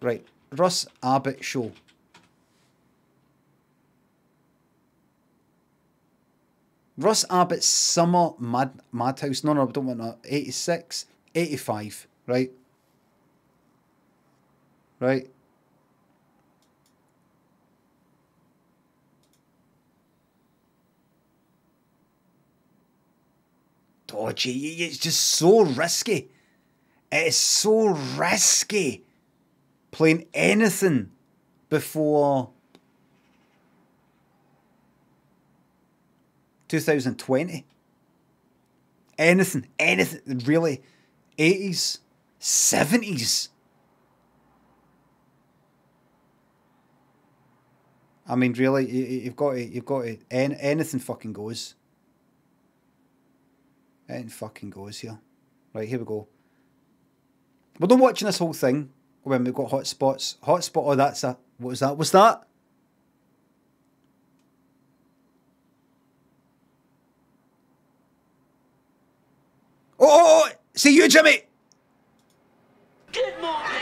Right, Russ Abbott show. Russ Abbott's Summer Mad Madhouse. No, no, I don't want that. 86, 85, right? Right? Dodgy. It's just so risky. It is so risky playing anything before 2020. Anything, anything, really. 80s, 70s. I mean, really, you've got to, you've got to, anything fucking goes. Anything fucking goes here. Right, here we go. We're not watching this whole thing when we've got hotspots. Hotspot, oh, that's a, what was that? What's that? Oh, oh, oh, see you, Jimmy. Good morning.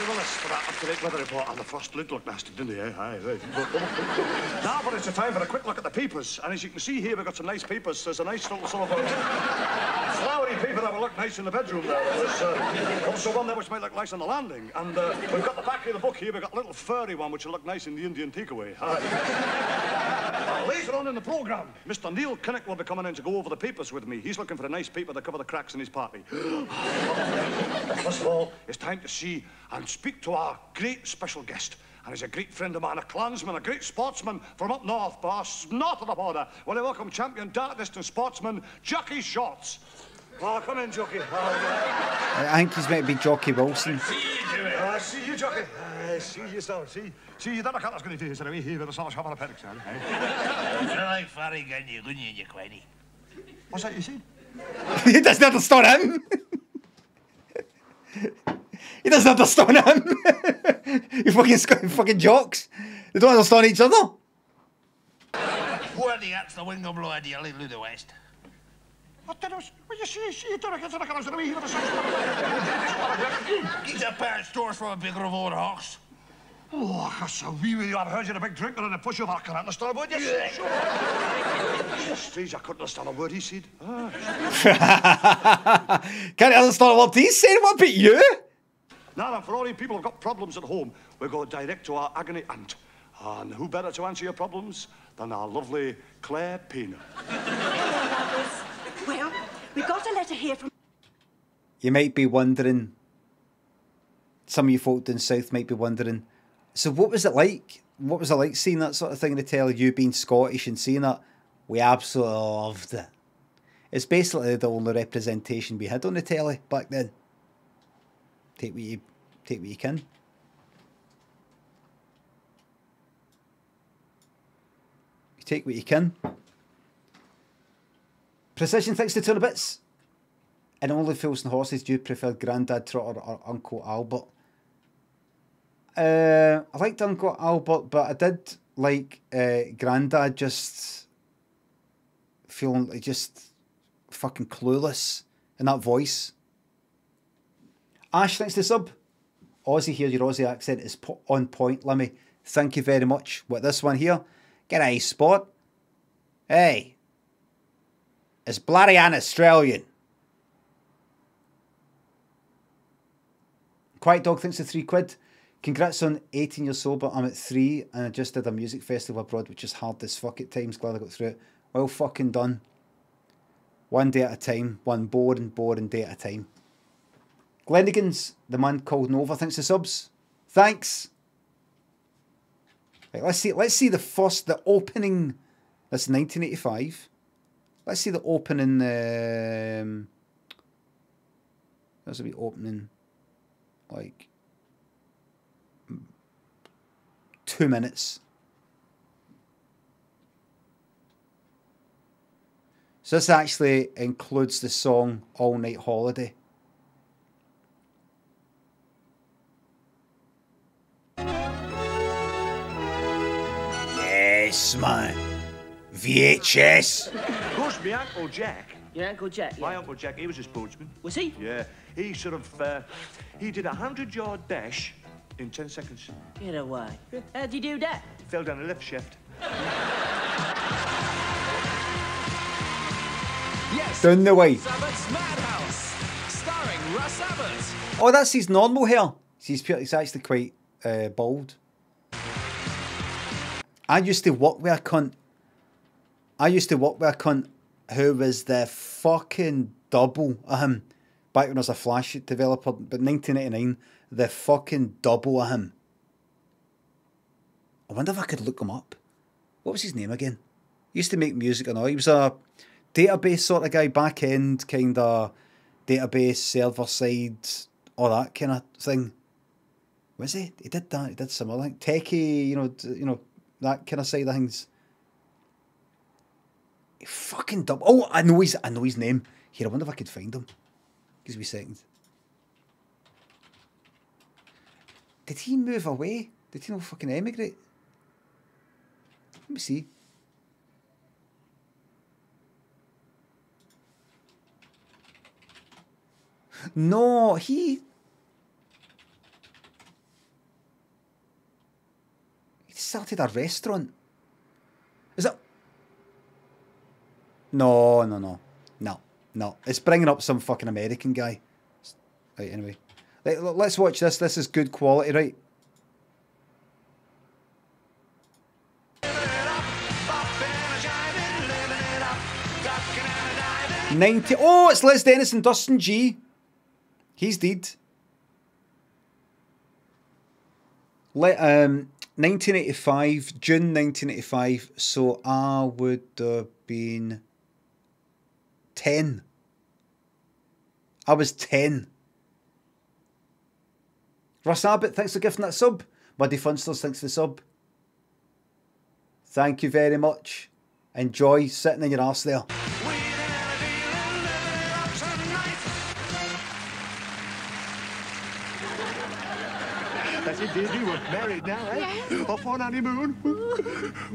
Richard Willis for that up-to-date weather report. And the look looked nasty, didn't he? Eh? Aye, right. now, but it's a time for a quick look at the papers. And as you can see here, we've got some nice papers. There's a nice little sort of flowery paper that will look nice in the bedroom there. There's uh, also one there which might look nice on the landing. And uh, we've got the back of the book here. We've got a little furry one which will look nice in the Indian takeaway. Later on in the programme, Mr. Neil Kinnock will be coming in to go over the papers with me. He's looking for a nice paper to cover the cracks in his party. First of all, it's time to see and speak to our great special guest. And he's a great friend of mine, a clansman, a great sportsman from up north, boss, north of the border. Well, I welcome champion dart distance sportsman, Jockey Shorts. Oh, come in, Jockey. Oh, I think he's meant to be Jocky Wilson. See you, Jimmy. Uh, see you, Jockey. Uh, see you, sir. See, see you. That I can't going to do is away here with the sort of having a pedic, sir. I like Farry gun you, gun you, you quinny. What's that you said? he doesn't understand him. he doesn't understand him. you fucking, fucking jocks. They don't understand each other. Who are the that's the wing of blow ideally, Lou the West? What did Well, you see, see, don't get to the colours of the wee Get a pair of stores from a big revolver hawks. Oh, that's a wee wee. I've heard you're a big drinker and a pushover. I can understand what you say. Strange, I couldn't understand a word he said. Can't understand what he said? What about you? Now for all you people who've got problems at home, we go direct to our agony aunt. And who better to answer your problems than our lovely Claire Payne? We got a letter here from. You might be wondering, some of you folk down south might be wondering, so what was it like? What was it like seeing that sort of thing in the telly, you being Scottish and seeing that? We absolutely loved it. It's basically the only representation we had on the telly back then. Take what you, take what you can. You take what you can. Precision thanks to two bits. And only fools and horses do you prefer Grandad Trotter or Uncle Albert. Uh, I liked Uncle Albert, but I did like uh, Grandad just feeling like just fucking clueless in that voice. Ash, thanks to sub. Aussie here, your Aussie accent is po on point, Limmy. Thank you very much. What this one here? Get a spot. Hey, it's bloody an Australian. Quiet Dog thinks the three quid. Congrats on 18 years sober. I'm at three and I just did a music festival abroad, which is hard as fuck at times. Glad I got through it. Well fucking done. One day at a time. One boring, boring day at a time. Glendigans, the man called Nova, thanks the subs. Thanks. Right, let's see. Let's see the first, the opening. That's 1985. Let's see the opening. Um, that's a be opening, like two minutes. So this actually includes the song All Night Holiday. Yes, man. VHS. Of course, my Uncle Jack Your Uncle Jack, yeah. My Uncle Jack, he was a sportsman. Was he? Yeah, he sort of, uh, he did a 100-yard dash in 10 seconds. Get away. How'd you do that? Fell down a lift shaft. Yes. Down the way. Madhouse, starring Russ Abbott. Oh, that's his normal hair. He's, he's actually quite uh, bald. I used to work with a cunt. I used to work with a cunt who was the fucking double of him. Back when I was a Flash developer, but 1989, the fucking double of him. I wonder if I could look him up. What was his name again? He used to make music and all. He was a database sort of guy, back end kind of database, server side, all that kind of thing. Was he? He did that. He did some other thing. Techie, you know, you know, that kind of side of things. Fucking dumb. Oh, I know his. I know his name. Here, I wonder if I could find him. Give me a second. Did he move away? Did he not fucking emigrate? Let me see. No, he. He started a restaurant. Is that? No, no, no, no, no. It's bringing up some fucking American guy. Right, anyway, Let- let's watch this. This is good quality, right? Ninety. Oh, it's Les Dennis and Dustin Gee He's dead. Le- um, 1985, June 1985. So I would have been 10. I was 10. Russ Abbott, thanks for gifting that sub. Buddy Funsters, thanks for the sub. Thank you very much. Enjoy sitting in your arse there. That's it, dear. You were married now, eh? Off on honeymoon.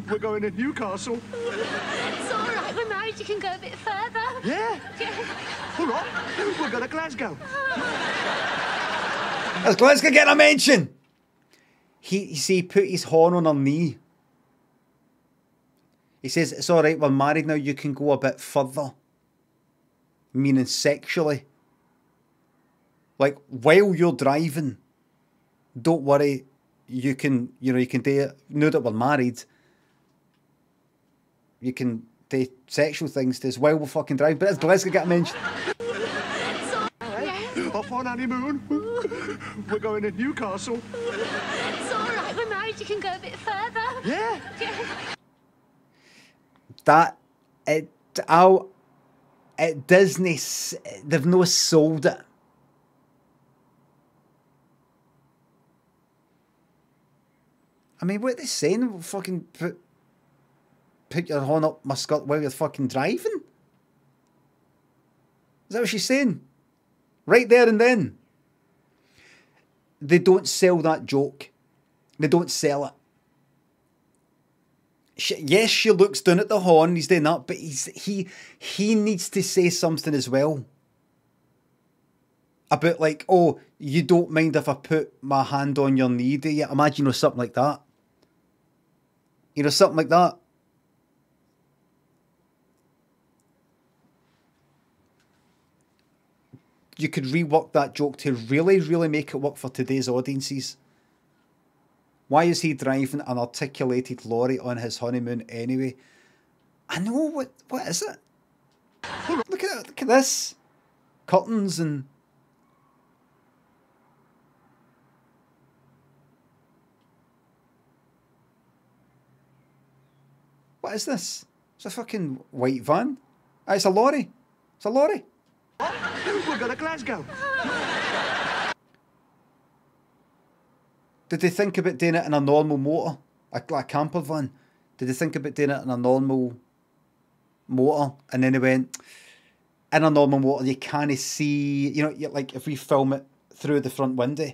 We're going to Newcastle. It's all right. We're married. You can go a bit further. Yeah? All right. We're going to Glasgow. As Glasgow get a mention. He, you see, he put his horn on her knee. He says, It's all right, we're married now, you can go a bit further. Meaning sexually. Like, while you're driving, don't worry, you can, you know, you can do it. Now that we're married, you can do sexual things to us while we fucking drive. But as Glasgow get a mention. Off on honeymoon. We're going to Newcastle. It's all right. We're married. You can go a bit further. Yeah? that it I'll it Disney they've no sold it. I mean, what are they saying? Fucking put put your horn up my skirt while you're fucking driving. Is that what she's saying? Right there and then. They don't sell that joke. They don't sell it she, yes, she looks down at the horn. He's doing that, but he's he he needs to say something as well about like, oh, you don't mind if I put my hand on your knee, do you? Imagine, know, something like that. You know, something like that. You could rework that joke to really, really make it work for today's audiences. Why is he driving an articulated lorry on his honeymoon anyway? I know what what is it? Look at look at this. Curtains and What is this? It's a fucking white van. Ah, It's a lorry. It's a lorry. We're going to Glasgow. Did they think about doing it in a normal motor, a, a camper van? Did they think about doing it in a normal motor, and then they went in a normal motor? You can't see, you know, like if we film it through the front window,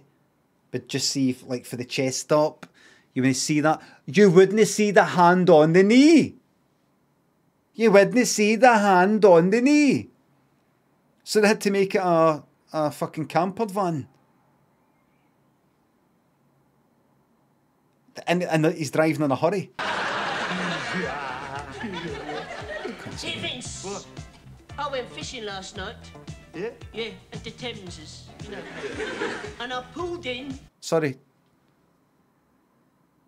but just see if, like for the chest stop, you wouldn't see that. You wouldn't see the hand on the knee. You wouldn't see the hand on the knee. So they had to make it a, a fucking camper van. And, and he's driving in a hurry. Hey, Vince. I went fishing last night. Yeah? Yeah, at the Thameses, you know. and I pulled in. Sorry.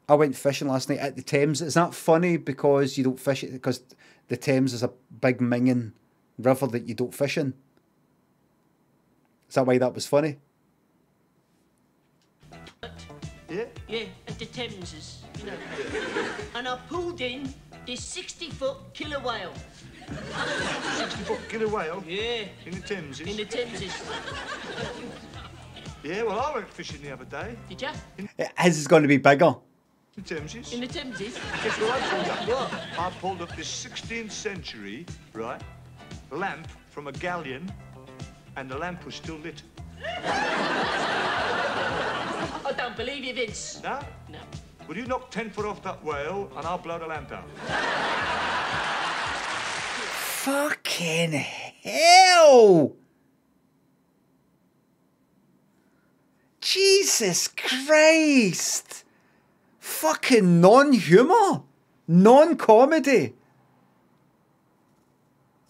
I went fishing last night at the Thames. Is that funny because you don't fish it because the Thames is a big minging river that you don't fish in? Is that why that was funny? Yeah? Yeah, at the Thameses, you know. and I pulled in this 60 foot killer whale. 60 foot killer whale Yeah, in the Thames. in the Thameses. Yeah, well, I went fishing the other day Did ya? His is going to be bigger. In the Thameses. In the Thameses? Guess what I pulled up? What? I pulled up this 16th century, right, lamp from a galleon, and the lamp was still lit. I don't believe you, Vince. No? No. will you knock 10 foot off that whale, and I'll blow the lamp out? Fucking hell! Jesus Christ! Fucking non humour! Non comedy!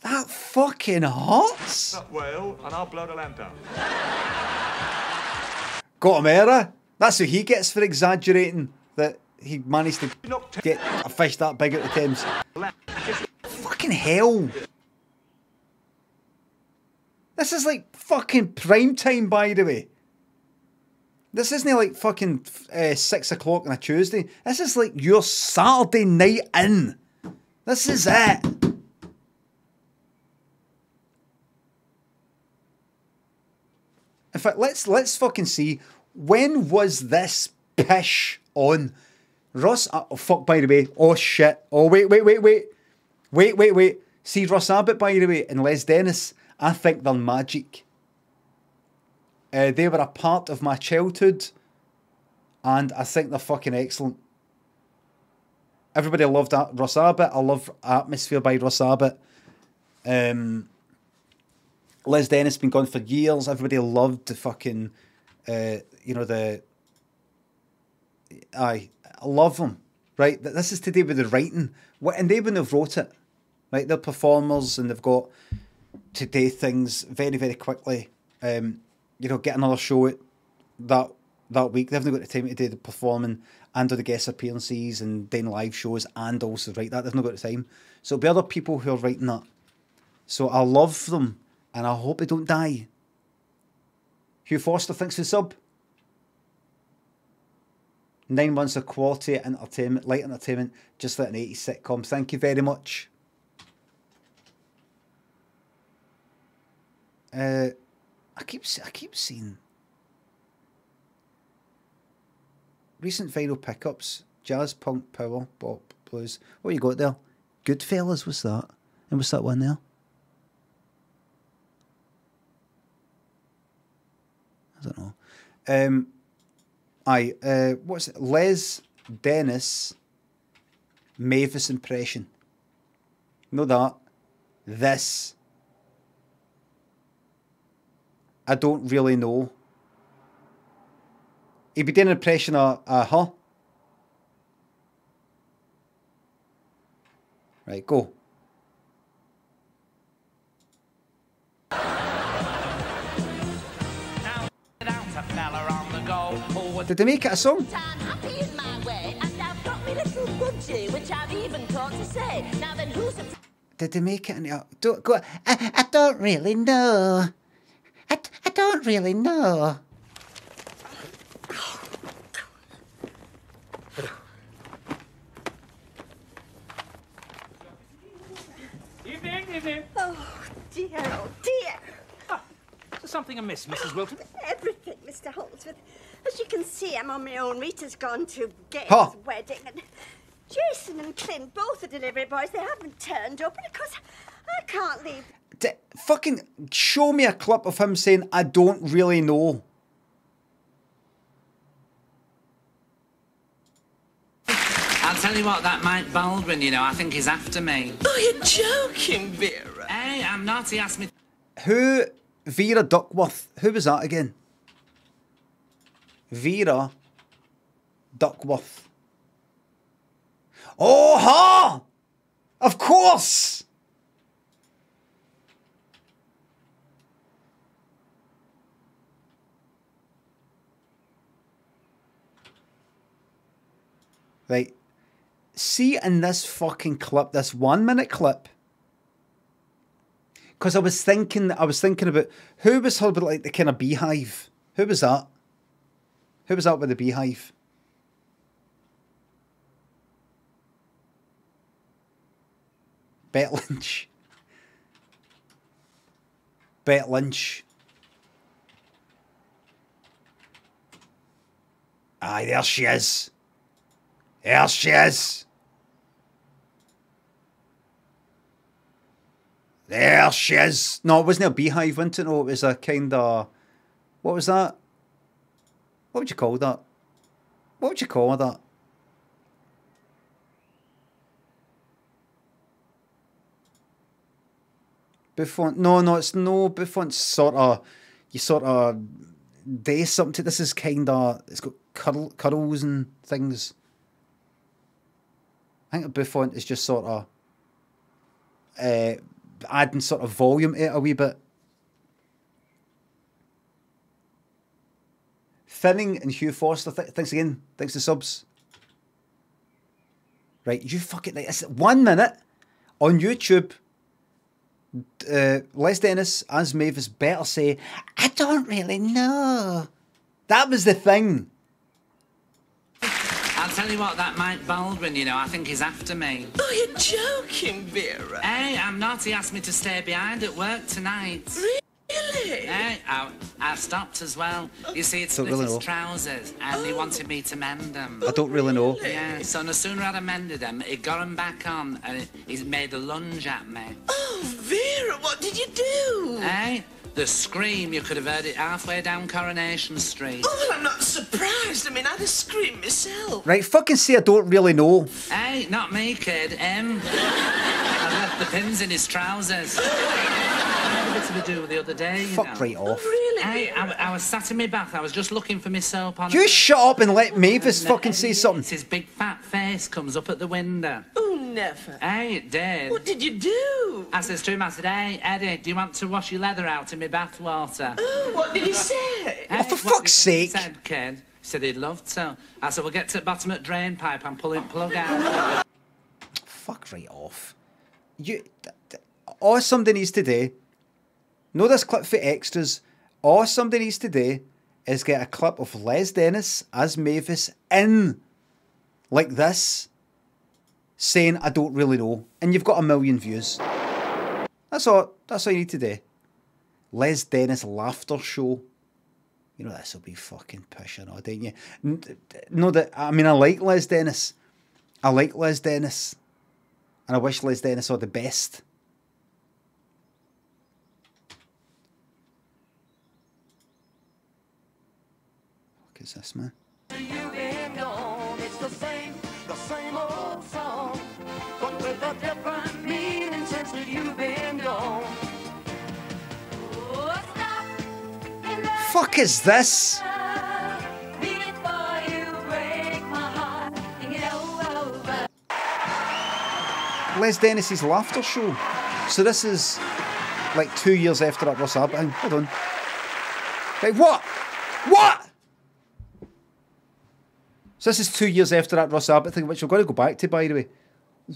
That fucking hurts! Whale, and I'll blow the lamp out. Got him, Era. That's who he gets for exaggerating that he managed to You knock 10 get a fish that big at the Thames. Fucking hell. This is like fucking prime time, by the way. This isn't like fucking uh, six o'clock on a Tuesday. This is like your Saturday night in. This is it. In fact, let's let's fucking see when was this pish on. Ross, uh, oh fuck, by the way. Oh shit. Oh wait, wait, wait, wait. Wait, wait, wait. See Russ Abbott, by the way, and Les Dennis, I think they're magic. Uh, they were a part of my childhood, and I think they're fucking excellent. Everybody loved that Russ Abbott. I love Atmosphere by Russ Abbott. Um, Les Dennis been gone for years. Everybody loved the fucking, uh, you know the. Aye, I love them. Right, Th- this is today with the writing. What and they wouldn't have wrote it. Right, they're performers and they've got to do things very very quickly. Um, you know, get another show it that that week. They haven't got the time to do the performing and do the guest appearances and doing live shows and also write that. They've not got the time. So it'll be other people who are writing that. So I love them and I hope they don't die. Hugh Foster thinks the sub. Nine months of quality entertainment, light entertainment, just like an 80s sitcom. Thank you very much. Uh, I keep I keep seeing recent vinyl pickups: jazz, punk, power, pop, blues. What you got there? Goodfellas. What's that? And what's that one there? I don't know. Um, I uh, what's it? Les Dennis Mavis impression. Know that. This. I don't really know. He'd be doing an impression of uh, her. Right, go. Did they make it a song? I'm happy in my way, and I've got me little budgie, which I've even taught to say. Now then, who's a Did they make it? Any, don't go. I, I don't really know. I, I don't really know. Evening, evening. Oh, dear, oh dear. Is something amiss, Mrs. Oh, Wilton? Everything, Mr. Holdsworth. As you can see, I'm on my own. Rita's gone to Gail's Huh. wedding, and Jason and Clint, both the delivery boys, they haven't turned up, and of course, I can't leave. D- fucking show me a clip of him saying, I don't really know. I'll tell you what, that Mike Baldwin, you know, I think he's after me. Oh, you're joking, Vera. Hey, I'm not. He asked me. Who? Vera Duckworth. Who was that again? Vera Duckworth. Oh, ha! Of course! Right. See in this fucking clip, this one minute clip, because I was thinking, I was thinking about who was her with like the kind of beehive. Who was that? Who was that with the beehive? Bet Lynch. Bet Lynch. Aye, there she is. There she is. There she is. No, it wasn't a beehive, wasn't it? No, it was a kind of. What was that? What would you call that? What would you call that? bouffant. No, no, it's no bouffant's sort of. You sort of. Day something. This is kind of. It's got curl, curls and things. I think bouffant is just sort of. Uh, adding sort of volume to it a wee bit. Finning and Hugh Foster. Th- thanks again. Thanks to subs. Right, you fucking like it's one minute on YouTube. Uh, Les Dennis as Mavis better say, I don't really know. That was the thing. I'll tell you what, that Mike Baldwin, you know, I think he's after me. Oh, you're joking, Vera. Hey, I'm not. He asked me to stay behind at work tonight. Really? Hey, I, I've stopped as well. Oh. You see, it's Don't really his know. trousers, and he oh. wanted me to mend them. I don't really know. Yeah, so no sooner had I mended them, he got them back on, and he made a lunge at me. Oh, Vera, what did you do? Hey, the scream, you could have heard it halfway down Coronation Street. Oh, well, I'm not surprised. I mean, I'd have screamed myself. Right, fucking say I don't really know. Hey, not me, kid, him. I left the pins in his trousers. I had a bit of a do the other day, you Fuck know. right off. Really? Hey, I, I was sat in my bath. I was just looking for my soap on. You shut up and let Mavis And, fucking say yes, something. His big fat face comes up at the window. Oh, never. Hey, it did. What did you do? I says to him, I said, hey, Eddie, do you want to wash your leather out in my bathwater? Oh, what did he say? Hey, Oh, for fuck's do you think sake. He said, kid. He said he'd love to. I said, we'll get to the bottom of the drain pipe and pull it plug out. Fuck right off. You, th- th- all somebody needs to do, know this clip for extras, all somebody needs to do is get a clip of Les Dennis as Mavis in like this, saying, I don't really know, and you've got a million views. That's all, that's all you need to do. Les Dennis laughter show. You know, this will be fucking pushing, on, don't you? No, that I mean, I like Les Dennis. I like Les Dennis. And I wish Les Dennis all the best. What is this, man? It's the same, the same old song, but with a different meaning since that you've been gone. Oh, stop in the Fuck is this? before you break my heart and get over. Les Dennis's laughter show. So this is like two years after that Abbott thing. Hold on. Right, what? What? So this is two years after that Russ Abbott thing, which we're going to go back to, by the way.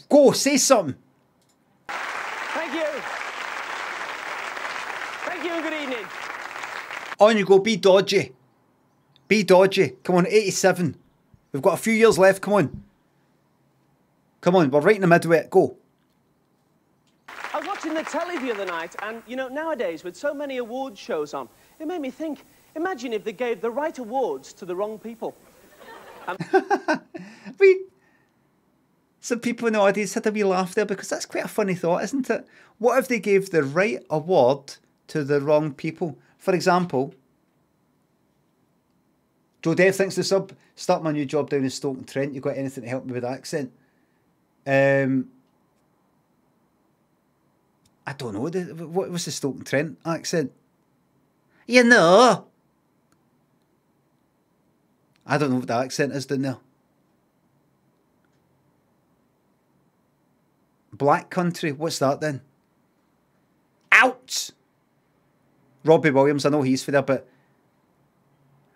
Go, say something. Thank you. Thank you and good evening. On you go, be dodgy. Be dodgy. Come on, 87. We've got a few years left, come on. Come on, we're right in the middle of it. Go. I was watching the telly the other night, and you know, nowadays with so many award shows on, it made me think imagine if they gave the right awards to the wrong people. We some people in the audience had a wee laugh there because that's quite a funny thought, isn't it? What if they gave the right award to the wrong people? For example, Joe Dev thinks the sub, start my new job down in Stoke-on-Trent. You got anything to help me with the accent? Um, I don't know. What was the Stoke Trent accent? You know. I don't know what the accent is down there. Black Country. What's that then? Out. Robbie Williams. I know he's for there, but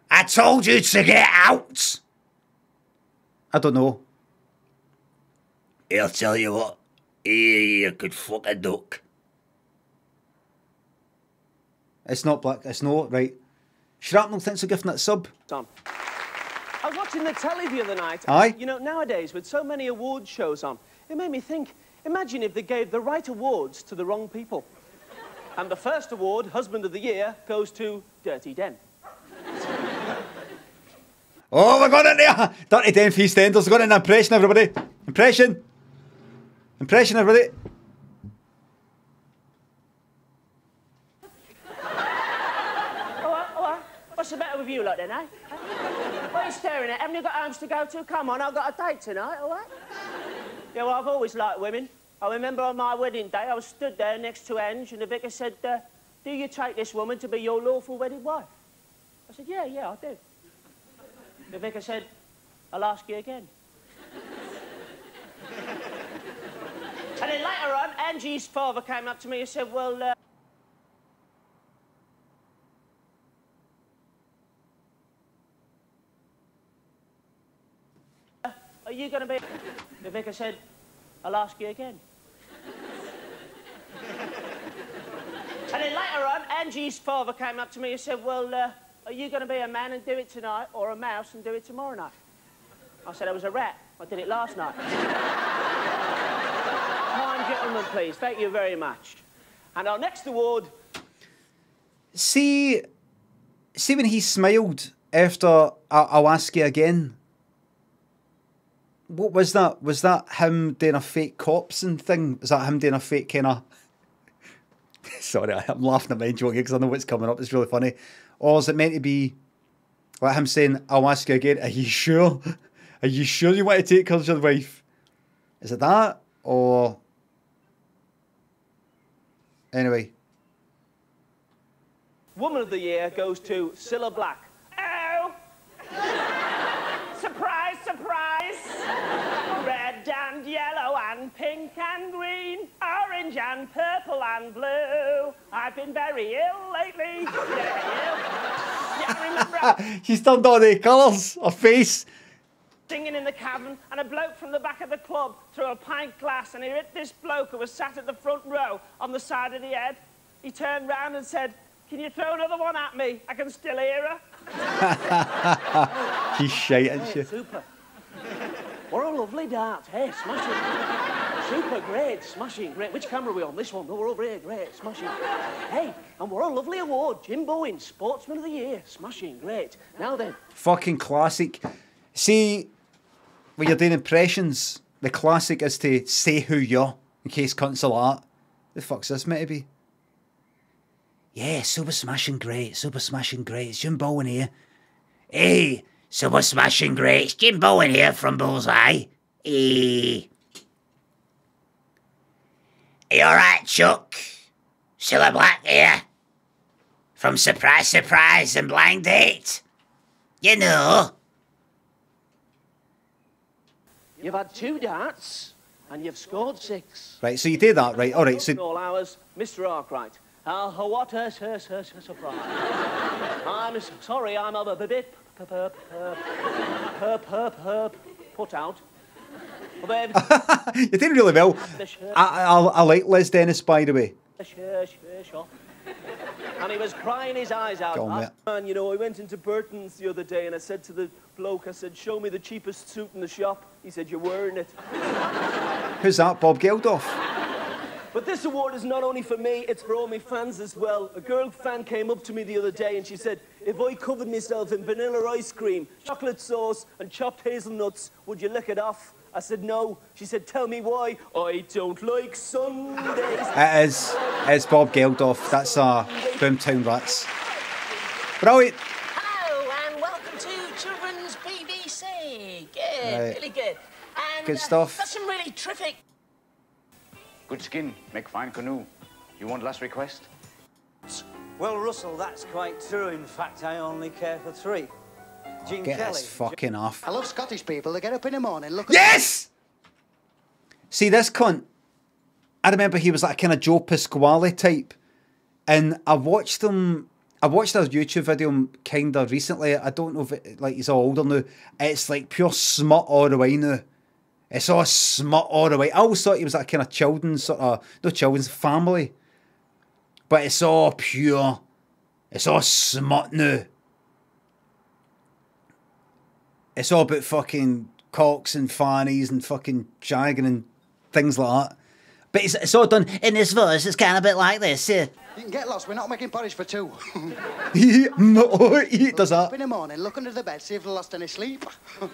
I told you to get out. I don't know. I'll tell you what. You could fuck a duck. It's not black. It's not right. Shrapnel thanks for giving that sub. Tom. I was watching the telly the other night. Aye. You know, nowadays, with so many award shows on, it made me think, imagine if they gave the right awards to the wrong people. And the first award, Husband of the Year, goes to Dirty Den. Oh, we got it there. Dirty Den Feast Enders. Got an impression, everybody. Impression. Impression, everybody. Oh, what, oh, what? What's the matter with you lot then, eh? What are you staring at? Haven't you got homes to go to? Come on, I've got a date tonight, all right? Yeah, well, I've always liked women. I remember on my wedding day, I was stood there next to Ange, and the vicar said, uh, do you take this woman to be your lawful wedded wife? I said, yeah, yeah, I do. The vicar said, I'll ask you again. and then later on, Angie's father came up to me and said, well, uh, Are you going to be... The vicar said, I'll ask you again. and then later on, Angie's father came up to me and said, well, uh, are you going to be a man and do it tonight or a mouse and do it tomorrow night? I said I was a rat. I did it last night. Kind gentlemen, please. Thank you very much. And our next award... See, see when he smiled after I'll ask you again. What was that? Was that him doing a fake cops and thing? Was that him doing a fake kind of? Sorry, I'm laughing at my joke because I know what's coming up. It's really funny. Or is it meant to be like him saying, "I'll ask you again"? Are you sure? Are you sure you want to take her as your wife? Is it that or? Anyway, Woman of the Year goes to Cilla Black. Oh! surprise, surprise! Red and yellow and pink and green, orange and purple and blue. I've been very ill lately. Very ill. Yeah, I remember she's done all the colours of face. singing in the cabin, and a bloke from the back of the club threw a pint glass, and he hit this bloke who was sat at the front row on the side of the head. He turned round and said, "Can you throw another one at me? I can still hear her." She's shite, isn't she? Super. What a lovely dart. Hey, smashing. Super, great, smashing, great. Which camera are we on? This one. No, we're over here. Great, smashing. Hey, and what a lovely award. Jim Bowen, Sportsman of the Year. Smashing, great. Now then, Fucking classic. See, when you're doing impressions, the classic is to say who you're in case cunts are like, the fuck's this meant to be? Yeah, super smashing great, super smashing great. It's Jim Bowen here. Hey, super smashing great. It's Jim Bowen here from Bullseye. Hey. You alright, Chuck? Cilla Black here. From Surprise Surprise and Blind Date. You know. you've had two darts and you've scored six. Right, so you did that, right? All right, so all hours, Mr. Arkwright. Uh, what a su- su- su- surprise. I'm s- sorry, I'm a b- bit p- p- p- p- p- put out. You did really well. I, I, I like Les Dennis, by the way. And he was crying his eyes out. On, Ah. Man, you know, I went into Burton's the other day and I said to the bloke, I said, show me the cheapest suit in the shop. He said, you're wearing it. Who's that? Bob Geldof. But this award is not only for me, it's for all my fans as well. A girl fan came up to me the other day and she said, if I covered myself in vanilla ice cream, chocolate sauce, and chopped hazelnuts, would you lick it off? I said, no. She said, tell me why. I don't like Sundays. It is. It's Bob Geldof. That's uh, Boomtown Rats. Brilliant. Hello and welcome to Children's BBC. Good, Right. really good. And, Good uh, stuff. got some really really terrific. Good skin, make fine canoe. You want last request? Well, Russell, that's quite true. In fact, I only care for three. Gene Get Kelly. this fucking off. I love Scottish people. They get up in the morning, look. Yes! See this cunt. I remember he was like a kind of Joe Pasquale type, and I watched him. I watched a YouTube video kind of recently. I don't know if it, like he's all older now. It's like pure smut all the way now. It's all smut all the way. I always thought he was like a kind of children's sort of no children's family, but it's all pure. It's all smut now. It's all about fucking cocks and fannies and fucking shagging and things like that. But it's, it's all done in this verse. It's kind of a bit like this. Yeah. You can get lost. We're not making porridge for two. no, he does Up that. in the morning, look under the bed, see if they've lost any sleep.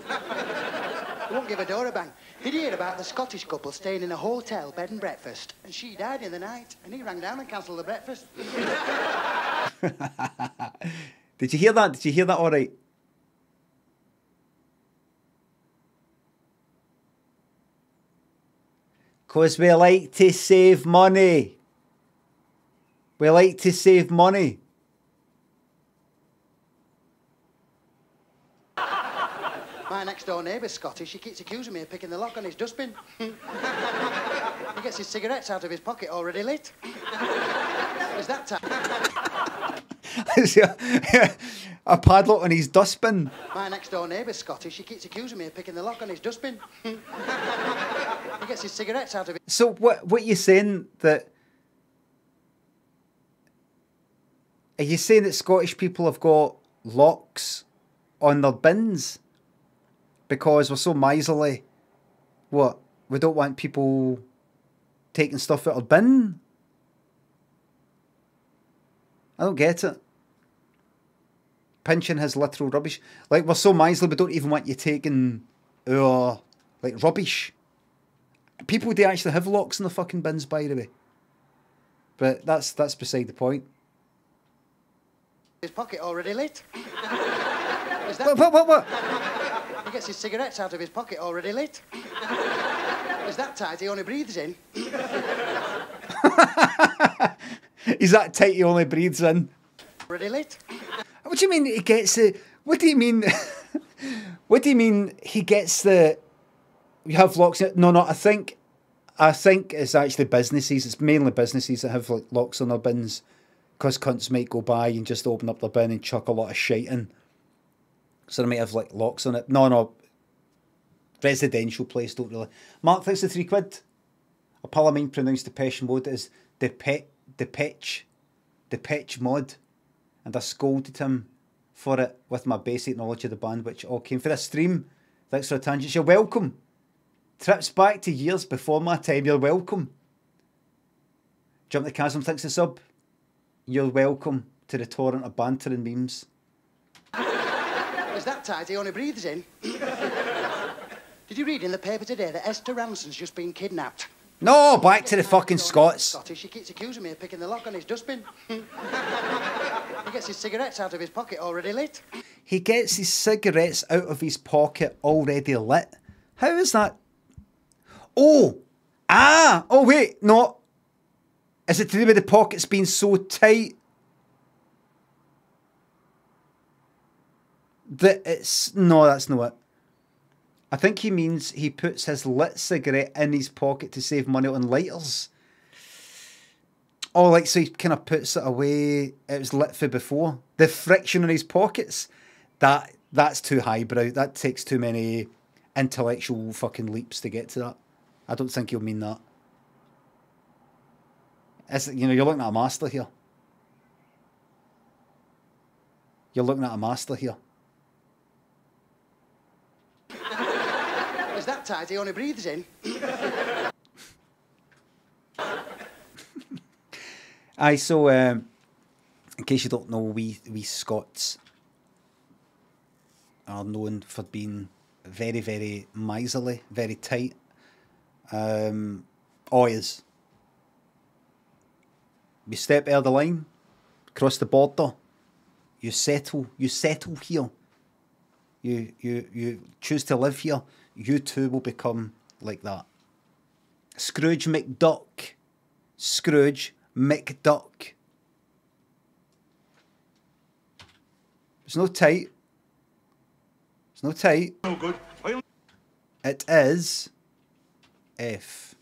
won't give a door a bang. Did you hear about the Scottish couple staying in a hotel bed and breakfast? And she died in the night, and he rang down and cancelled the breakfast. Did you hear that? Did you hear that all right? Because we like to save money. We like to save money. My next door neighbour's Scottish. He keeps accusing me of picking the lock on his dustbin. he gets his cigarettes out of his pocket already lit. Is that time? a padlock on his dustbin. My next door neighbour's Scottish. He keeps accusing me of picking the lock on his dustbin. he gets his cigarettes out of it. So what what you saying that are you saying that Scottish people have got locks on their bins because we're so miserly? What we don't want people taking stuff out of bin? I don't get it. Pinching his literal rubbish. Like we're so miserly we don't even want you taking our like rubbish. People do actually have locks in the fucking bins, by the way. But that's that's beside the point. His pocket already lit. Is that... What, what, what, what? He gets his cigarettes out of his pocket already lit. Is that tight? He only breathes in. Is that tight he only breathes in. Already lit. What do you mean he gets the what do you mean what do you mean he gets the you have locks no no I think I think it's actually businesses, it's mainly businesses that have like locks on their bins because cunts might go by and just open up their bin and chuck a lot of shit in. So they might have like locks on it. No, no. Residential place don't really. Mark, thanks for three quid. A mine pronounced Depeche Mode as Depe Depeche Depeche Mod. And I scolded him for it with my basic knowledge of the band, which all came for this stream. Thanks for the tangents. You're welcome. Trips back to years before my time. You're welcome. Jump the chasm. Thanks the sub. You're welcome to the torrent of banter and memes. Is that tight? He only breathes in. Did you read in the paper today that Esther Rantzen's just been kidnapped? No, back to the fucking Scots. Scottish. He keeps accusing me of picking the lock on his dustbin. he gets his cigarettes out of his pocket already lit. He gets his cigarettes out of his pocket already lit. How is that? Oh, ah, oh wait, no. Is it to do with the pockets being so tight that it's no? That's not it. I think he means he puts his lit cigarette in his pocket to save money on lighters. Oh, like so he kind of puts it away. It was lit for before. The friction in his pockets, that that's too highbrow. That takes too many intellectual fucking leaps to get to that. I don't think he'll mean that. It's, you know, you're looking at a master here. You're looking at a master here. Is that tight? He only breathes in. Aye, so um, in case you don't know, we we Scots are known for being very, very miserly, very tight. Um, always. You step out of the line, cross the border, you settle, you settle here. You you you choose to live here, you too will become like that. Scrooge McDuck. Scrooge McDuck. It's no tight. It's no tight. No good. It is F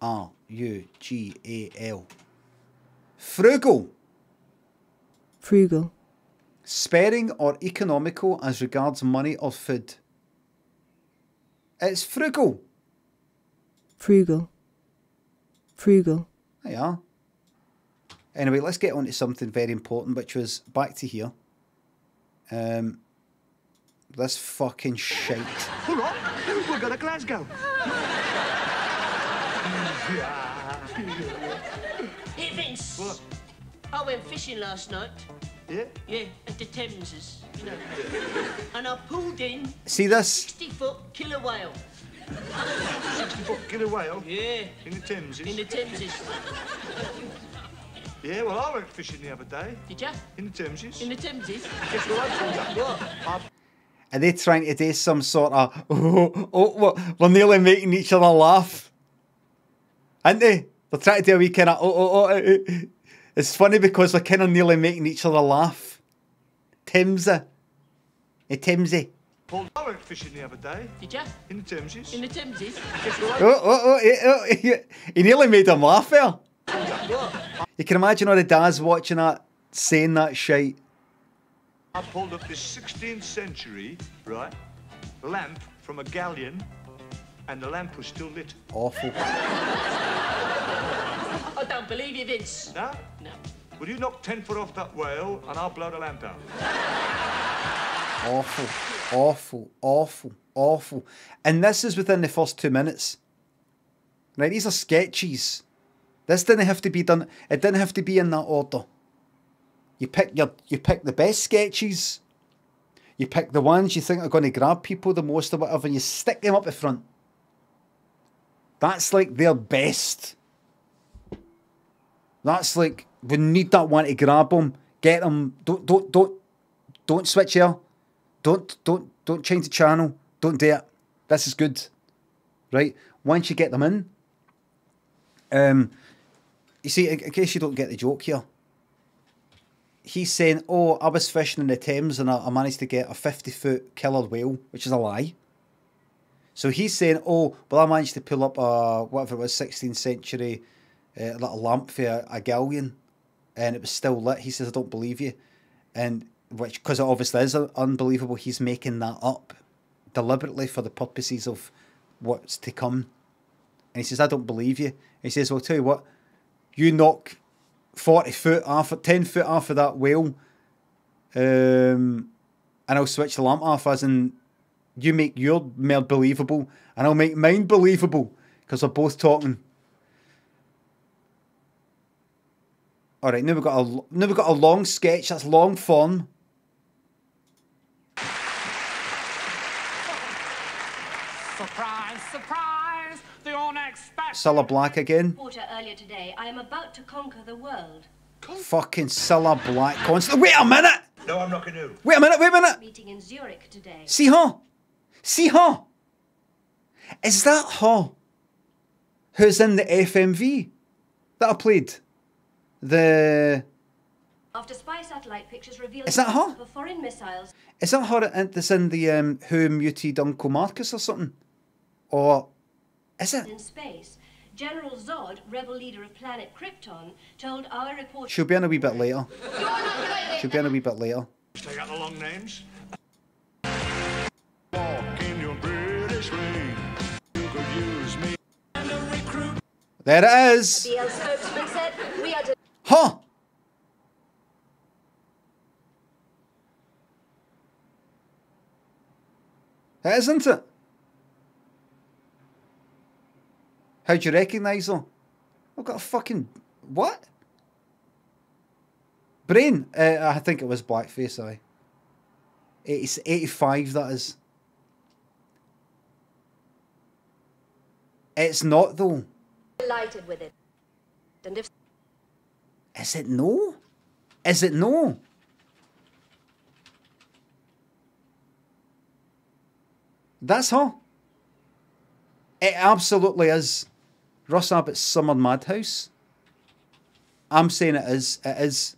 R U G A L. Frugal. Frugal. Sparing or economical as regards money or food. It's frugal. Frugal. Frugal. There you are. Anyway, let's get on to something very important, which was back to here. Um, this fucking shite. Hurrah! We're going to Glasgow. Hey, Vince. What? I went fishing last night. Yeah? Yeah, at the Thameses, you know. and I pulled in See this? 60 foot killer whale. 60 foot killer whale? Yeah. In the Thameses? In the Thameses. Yeah, well, I went fishing the other day. Did you? In the Thameses. In the Thameses? Guess what I pulled up? What? Are they trying to do some sort of oh, oh, we're- we're nearly making each other laugh? Aren't they? They're trying to do a wee kind of oh, oh, oh. eh, eh. It's funny because they're kind of nearly making each other laugh. Timsy. Hey, Timsy. Pulled, I went fishing the other day. Did ya? In the Thameses. In the Thameses? Guess what I Oh, oh, oh, eh, oh, eh, he nearly made him laugh there. You can imagine all the dads watching that, saying that shite. I pulled up this 16th century, right, lamp from a galleon, and the lamp was still lit. Awful. I don't believe you, Vince. No? No. Will you knock 10 foot off that whale, and I'll blow the lamp out? Awful, awful, awful, awful. And this is within the first two minutes. Right, these are sketches. This didn't have to be done. It didn't have to be in that order. You pick your, you pick the best sketches. You pick the ones you think are going to grab people the most or whatever, and you stick them up the front. That's like their best. That's like we need that one to grab them, get them. Don't don't don't don't switch here. Don't don't don't change the channel. Don't do it. This is good, right? Once you get them in, um, you see, in, case you don't get the joke here, he's saying, "Oh, I was fishing in the Thames and I, I managed to get a fifty-foot killer whale," which is a lie. So he's saying, "Oh, well, I managed to pull up a whatever it was, sixteenth century, uh, little lamp for a, a galleon, and it was still lit." He says, "I don't believe you," and which because it obviously is unbelievable. He's making that up deliberately for the purposes of what's to come. And he says, "I don't believe you." he says, "Well, I'll tell you what, you knock forty foot off, ten foot off of that whale, um, and I'll switch the lamp off as in." You make your more believable, and I'll make mine believable because we're both talking. All right, now we've got a now we've got a long sketch. That's long form. Surprise, surprise! The unexpected. Cilla Black again. Reporter earlier today, I am about to conquer the world. Fucking Cilla Black constantly. Wait a minute. No, I'm not going to. Wait a minute. Wait a minute. Meeting in Zurich today. See her. See her. Is that her? Who's in the FMV that I played? The After spy satellite pictures reveal Is that her? of foreign missiles is that her in- that's in the um, Who Muted Uncle Marcus or something? Or is it? in space. General Zod, rebel leader of planet Krypton, told our reporter. She'll be in a wee bit later. She'll be in a wee bit later. Take out the long names. Walk in your British way. You could use me. There it is. BL spokesman said, "We are." De- Huh? Isn't it? How'd you recognise her? I've got a fucking what? Brain. Uh, I think it was blackface. I. 80, 85, That is. It's not though. delighted with it. And if Is it no? Is it no? That's her. It absolutely is. Russ Abbott's Summer Madhouse. I'm saying it is. It is.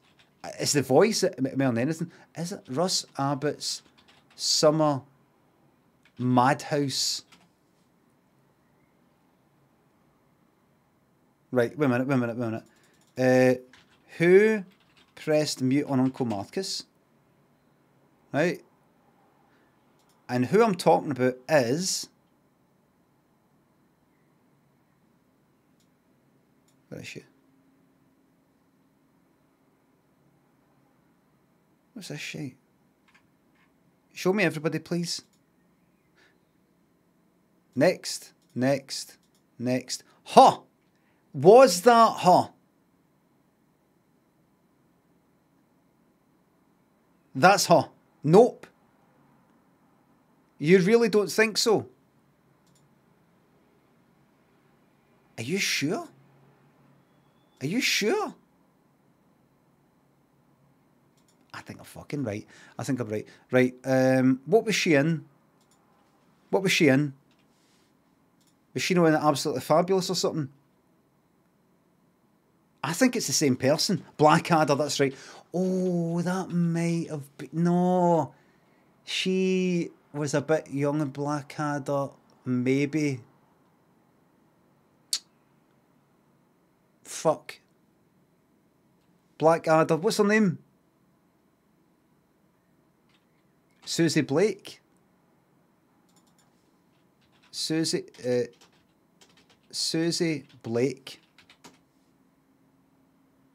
It's the voice more than anything. Is it Russ Abbott's Summer Madhouse? Right, wait a minute, wait a minute, wait a minute. Uh, who pressed mute on Uncle Marcus? Right? And who I'm talking about is. Where is she? What's this shit? Show me everybody, please. Next, next, next. Ha! Was that ha? That's her. Nope. You really don't think so? Are you sure? Are you sure? I think I'm fucking right. I think I'm right. Right. Um, what was she in? What was she in? Was she in absolutely fabulous or something? I think it's the same person. Blackadder, that's right. Oh, that might have been. No. She was a bit young in Blackadder. Maybe. Fuck. Blackadder. What's her name? Susie Blake. Susie. Uh, Susie Blake.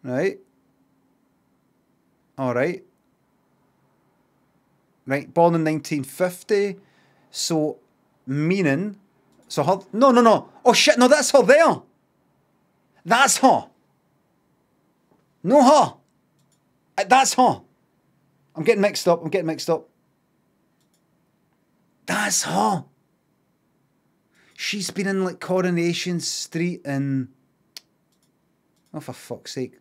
Right. All right. Right. Born in 1950. So, meaning. So her. No, no, no. Oh shit, no, that's her there. That's her. No, her. Uh, That's her. I'm getting mixed up. I'm getting mixed up. That's her. She's been in like Coronation Street and. Oh, for fuck's sake.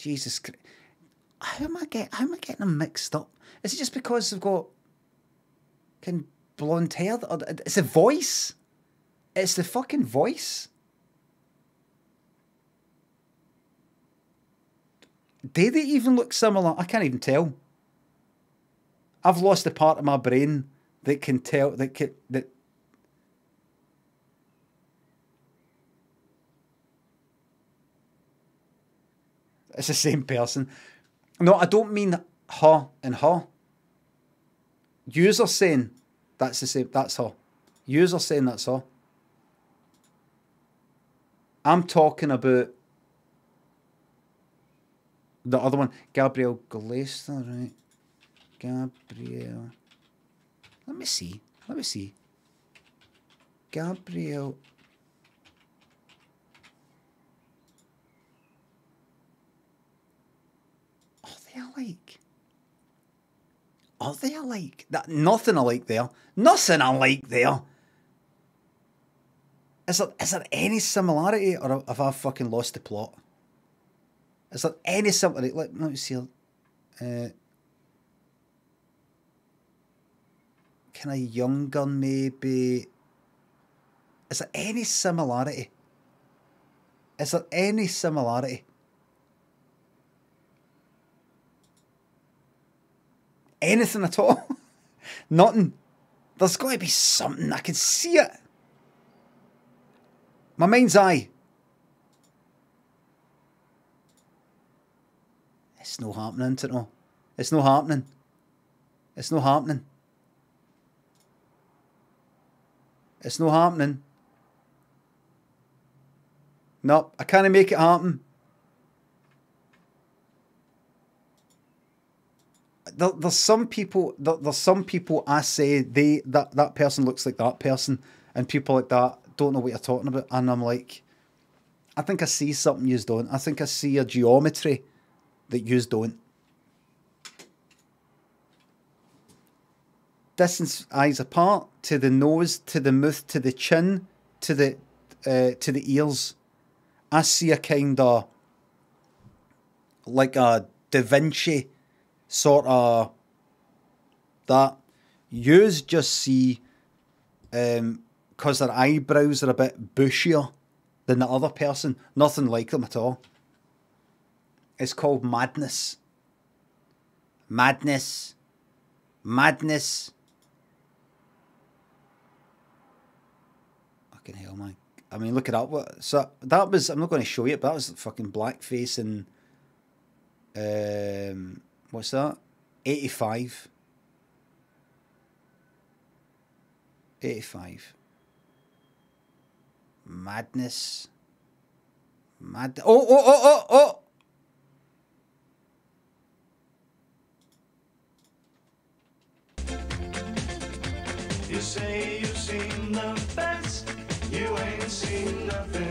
Jesus Christ. How am I get? How am I getting them mixed up? Is it just because they've got kind blonde hair? Or it's the voice. It's the fucking voice. Do they even look similar? I can't even tell. I've lost the part of my brain that can tell that can, that. It's the same person. No, I don't mean her and her. User saying that's the same. That's her. User saying that's her. I'm talking about the other one, Gabrielle Glaister, right? Gabrielle. Let me see. Let me see. Gabrielle. Are they alike? Are they alike? That nothing alike there. Nothing alike there. Is there, is there any similarity, or have I fucking lost the plot? Is there any similarity? Let, let me see. Uh, kind of younger, maybe. Is there any similarity? Is there any similarity? Anything at all? Nothing. There's got to be something. I can see it. My mind's eye. It's no happening, to know. It's no happening. It's no happening. It's no happening. No, I can't make it happen. There, there's some people. There, there's some people. I say they that that person looks like that person, and people like that don't know what you're talking about. And I'm like, I think I see something you don't. I think I see a geometry that you don't. Distance eyes apart to the nose, to the mouth, to the chin, to the uh, to the ears. I see a kind of like a Da Vinci sort of that. Yous just see um, because their eyebrows are a bit bushier than the other person. Nothing like them at all. It's called madness. Madness. Madness. Fucking hell, man. I mean, look it up. So that was, I'm not going to show you, it, but that was fucking blackface and, um, what's that? 85. 85. Madness. Mad. Oh, oh, oh, oh, oh! You say you've seen the best, you ain't seen nothing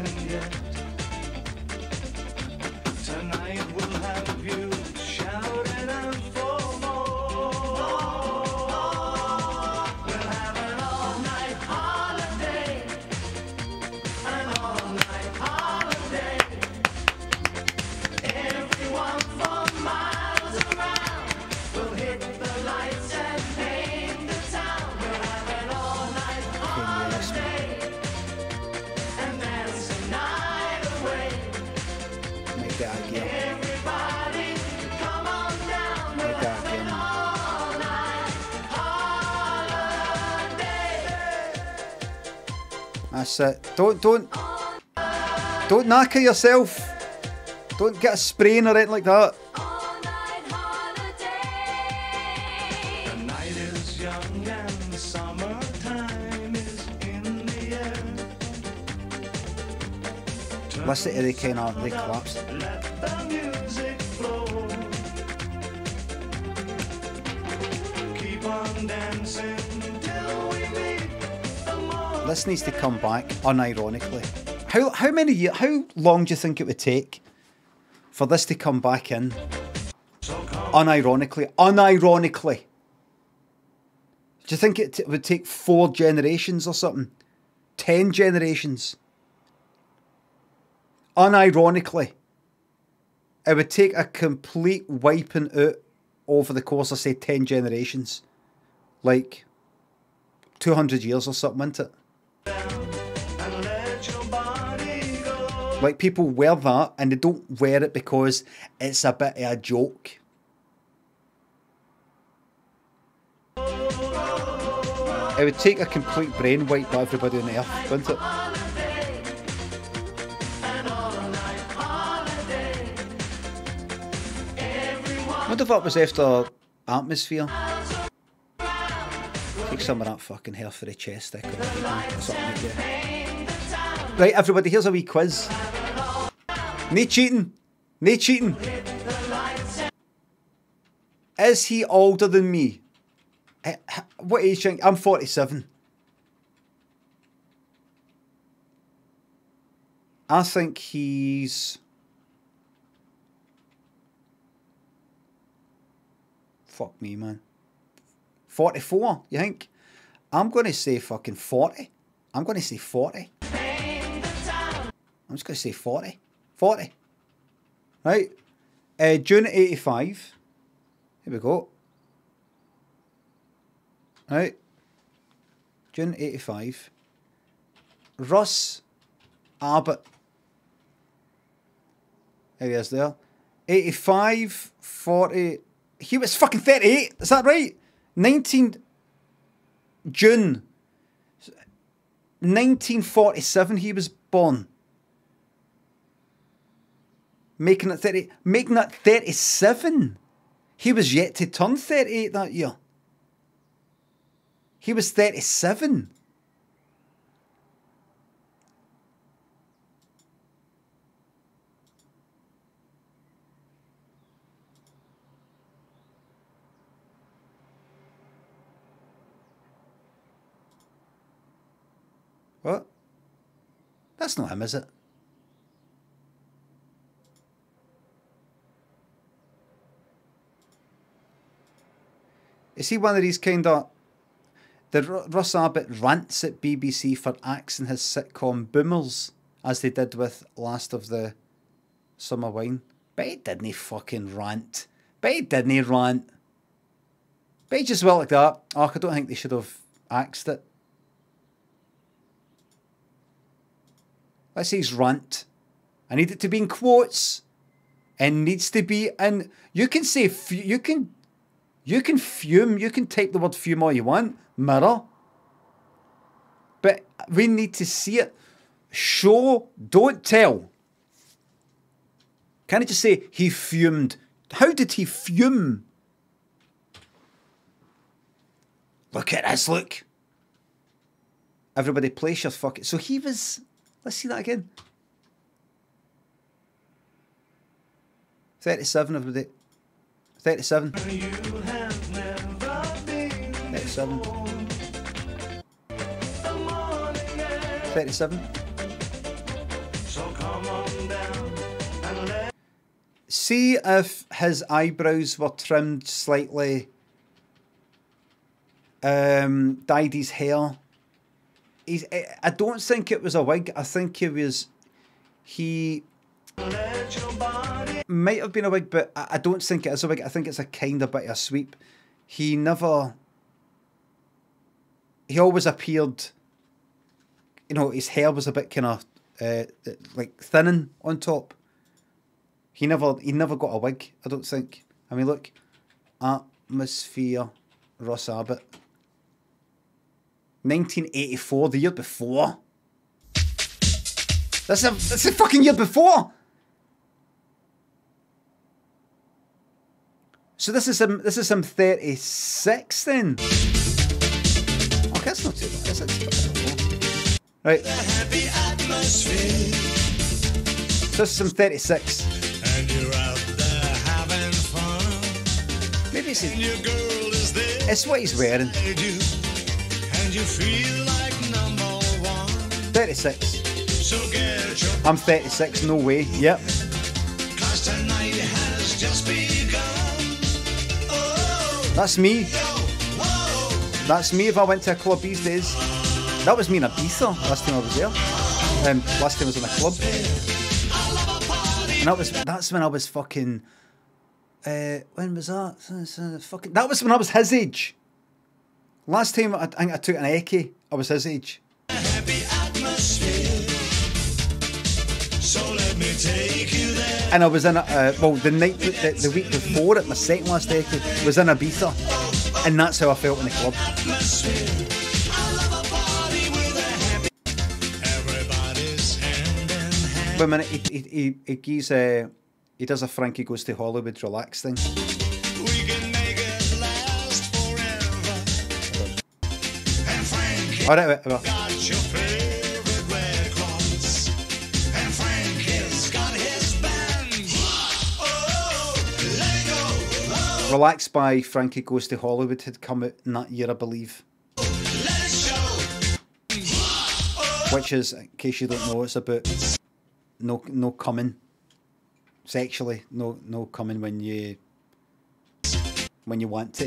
It. Don't, don't, don't knacker yourself. Don't get a sprain or anything like that. Listen to the kind of the collapse. This needs to come back unironically. How how many years? How long do you think it would take for this to come back in? Unironically, unironically. Do you think it would take four generations or something? Ten generations? Unironically, it would take a complete wiping out over the course of say ten generations, like two hundred years or something, wouldn't it? Like people wear that and they don't wear it because it's a bit of a joke. It would take a complete brain wipe by everybody on earth, wouldn't it? What if that was after atmosphere? Take some of that fucking hair for the chest like that. Right, everybody, here's a wee quiz. No cheating. No cheating. Is he older than me? Eh, What age? I'm 47. I think he's. Fuck me, man. 44, you think? I'm going to say fucking 40. I'm going to say 40. I'm just going to say 40. 40. Right? Uh, June 85. Here we go. Right? June 85. Russ Abbott. There he is there. 85, 40. He was fucking 38. Is that right? 19 June 1947 he was born. Making it 30 making it 37. He was yet to turn 38 that year. He was 37. What? That's not him, is it? Is he one of these kind of. the Ru- Russ Abbott rants at BBC for axing his sitcom boomers, as they did with Last of the Summer Wine? But he didn't he fucking rant. Bet he didn't he rant. Bet he just went like that. Oh, I don't think they should have axed it. Let's say his rant. I need it to be in quotes. And needs to be in. You can say you can, you can fume. You can type the word fume all you want. Mirror. But we need to see it. Show, don't tell. Can I just say he fumed? How did he fume? Look at this, look. Everybody place your fucking. So he was. Let's see that again. 37, everybody. 37. 37. 37. See if his eyebrows were trimmed slightly, um, dyed his hair. He's, I I don't think it was a wig. I think it was. He might have been a wig, but I I don't think it is a wig. I think it's a kind of bit of a sweep. He never. He always appeared. You know, his hair was a bit kind of uh, like thinning on top. He never, he never got a wig. I don't think. I mean, look, atmosphere, Russ Abbott, nineteen eighty four, the year before. That's a, that's a fucking year before. So this is some, this is some thirty six then. Okay, that's not too bad. That's not. Right. So this is some thirty six. Maybe it's, it's what he's wearing. 36. I'm 36, no way. Yep. That's me. That's me if I went to a club these days. That was me in Ibiza last time I was there. Um, last time I was in a club. And that was that's when I was fucking uh, when was that? Fucking, that was when I was his age. Last time I, I I took an Eki, I was his age. And I was in a, uh, well, the night, the, the week before at my second last Eki, was in Ibiza. And that's how I felt in the club. Wait a minute, he, he, he, he, gives, uh, he does a Frankie Goes to Hollywood relax thing. Alright, wait, Relax by Frankie Goes to Hollywood had come out in that year, I believe. Which is, in case you don't know, it's about no no coming sexually, no no coming when you when you want to.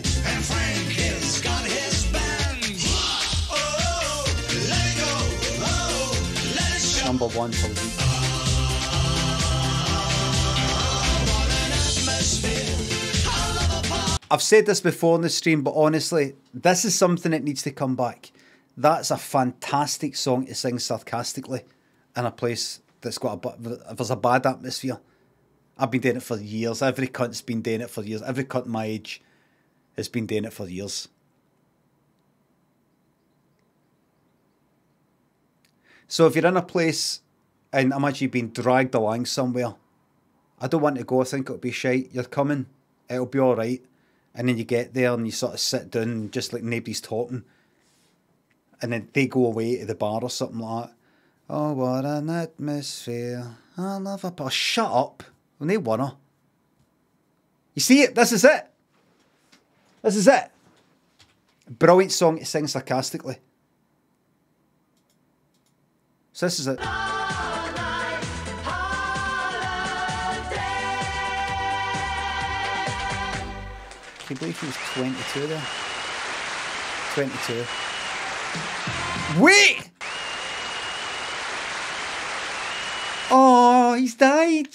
Number one for the I've said this before in the stream, but honestly, this is something that needs to come back. That's a fantastic song to sing sarcastically in a place that's got a there's a bad atmosphere. I've been doing it for years. Every cunt's been doing it for years. Every cunt my age has been doing it for years. So if you're in a place and imagine you've been dragged along somewhere, I don't want to go. I think it'll be shite. You're coming. It'll be all right. And then you get there and you sort of sit down just like nobody's talking. And then they go away to the bar or something like that. Oh, what an atmosphere. I love a bar. Oh, shut up. When they wanna. You see it? This is it. This is it. Brilliant song to sing sarcastically. So this is it. Can believe he was 22 there? 22. Wait! Oh, he's died.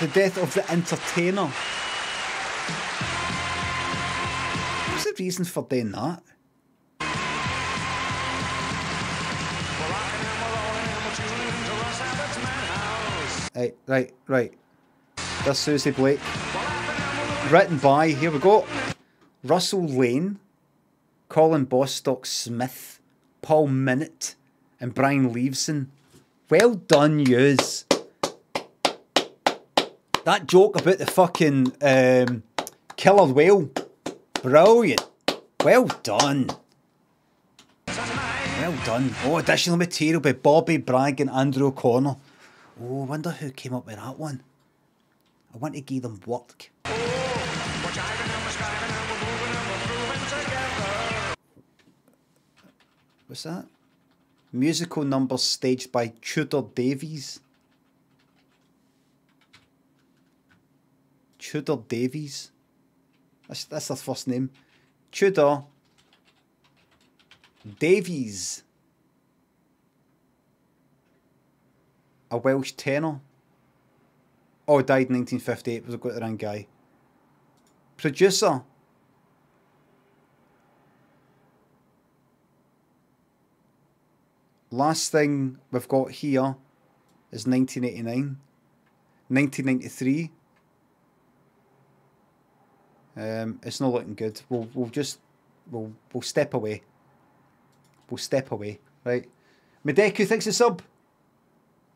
The death of the entertainer. What's the reason for doing that? Right, right, right. That's Susie Blake. Written by, here we go. Russell Lane, Colin Bostock Smith, Paul Minett, and Brian Leveson. Well done, yous. That joke about the fucking um, killer whale. Brilliant. Well done. Well done. Oh, additional material by Bobby Bragg and Andrew O'Connor. Oh, I wonder who came up with that one. I want to give them work. What's that? Musical numbers staged by Tudor Davies. Tudor Davies. That's, that's their first name. Tudor Davies. A Welsh tenor. Oh, died in 1958. Was a got the wrong guy. Producer. Last thing we've got here is 1989. 1993. Um, it's not looking good. We'll we'll just we'll we'll step away. We'll step away, right? Medeku thinks a sub.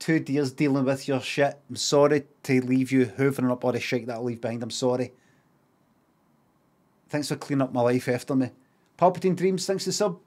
Two deers dealing with your shit. I'm sorry to leave you hoovering up all the shit that I leave behind. I'm sorry. Thanks for cleaning up my life after me. Palpatine Dreams, thanks to sub.